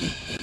Yeah.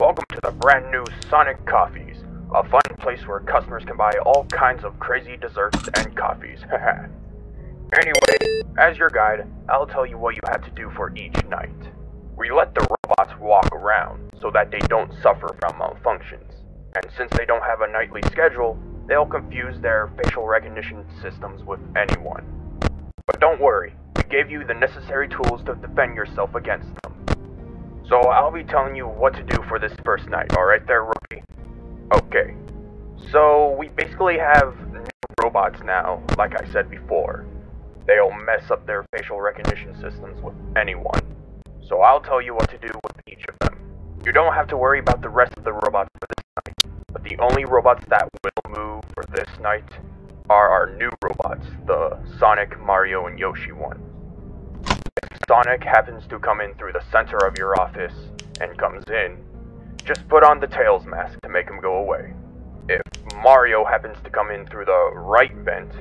Welcome to the brand new Sonic Coffees, a fun place where customers can buy all kinds of crazy desserts and coffees. anyway, as your guide, I'll tell you what you have to do for each night. We let the robots walk around so that they don't suffer from malfunctions, and since they don't have a nightly schedule, they'll confuse their facial recognition systems with anyone. But don't worry, we gave you the necessary tools to defend yourself against them. So I'll be telling you what to do for this first night, alright there, rookie? Okay. So we basically have new robots now, like I said before. They'll mess up their facial recognition systems with anyone. So I'll tell you what to do with each of them. You don't have to worry about the rest of the robots for this night, but the only robots that will move for this night are our new robots, the Sonic, Mario, and Yoshi ones. If Sonic happens to come in through the center of your office and comes in, just put on the Tails mask to make him go away. If Mario happens to come in through the right vent,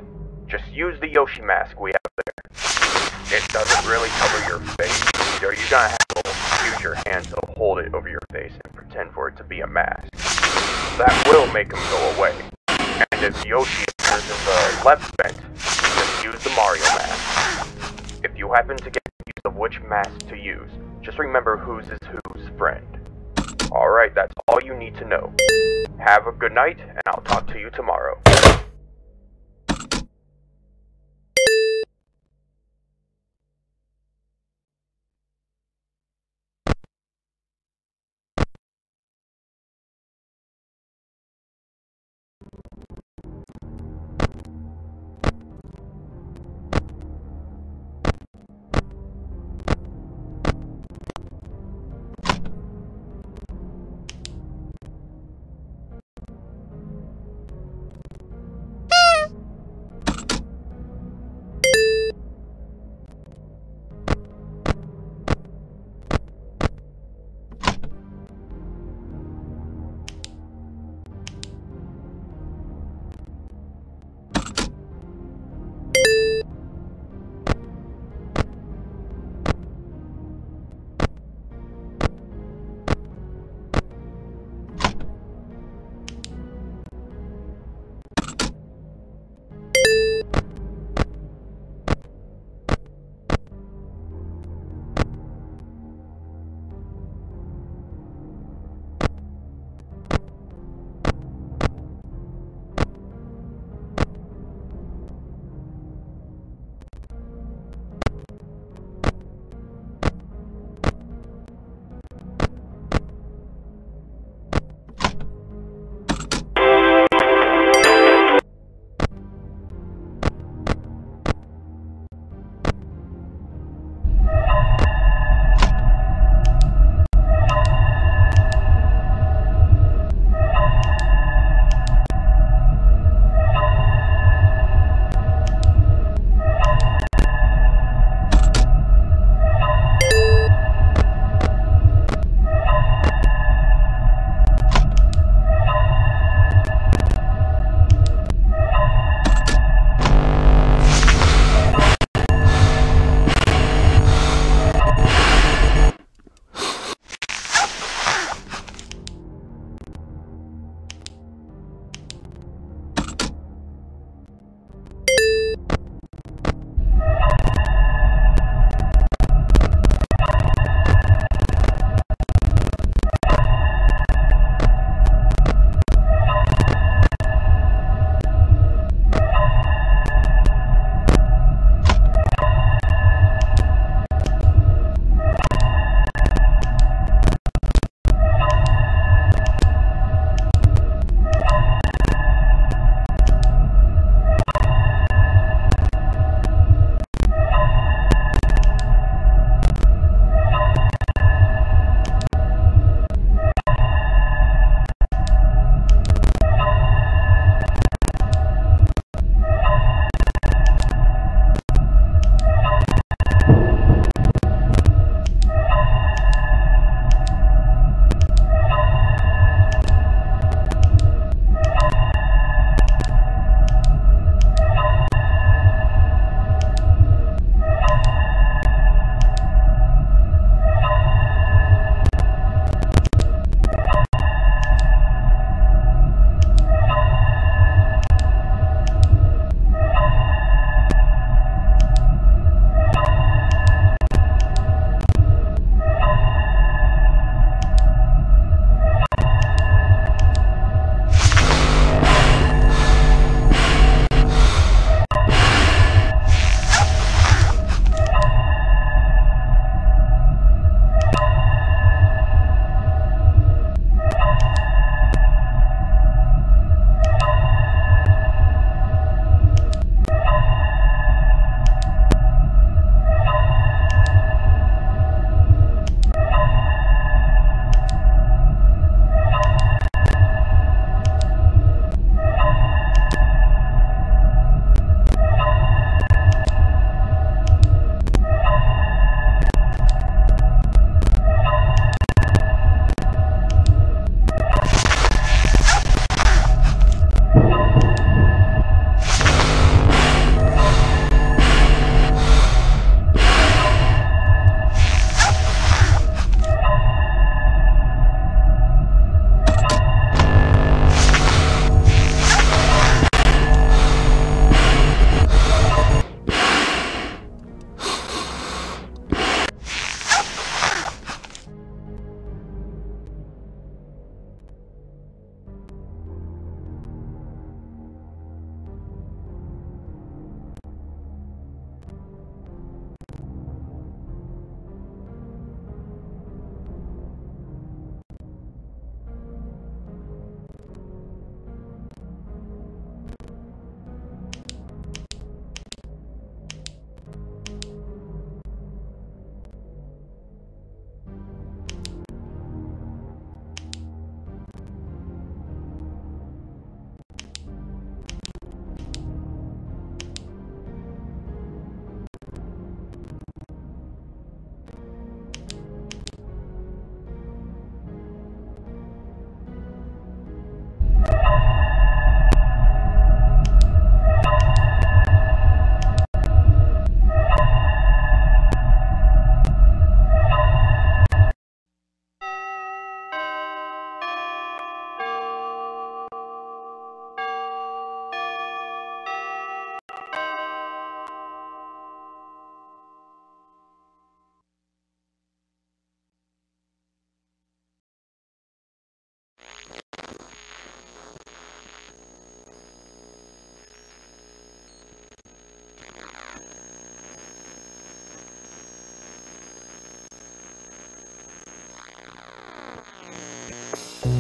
just use the Yoshi mask we have there. It doesn't really cover your face, so you're gonna have to use your hand to hold it over your face and pretend for it to be a mask. That will make him go away. And if Yoshi appears in the left vent, just use the Mario mask. If you happen to get which mask to use, just remember whose is whose friend. Alright, that's all you need to know. Have a good night, and I'll talk to you tomorrow.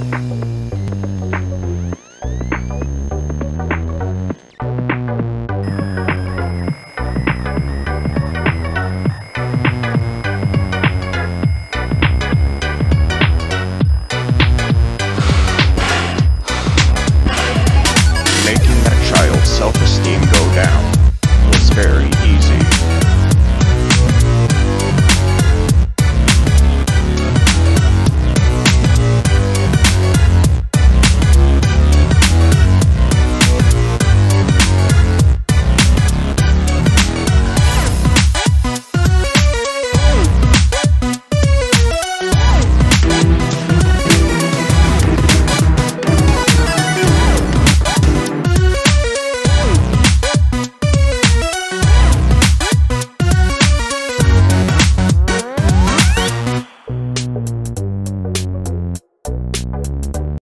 Thank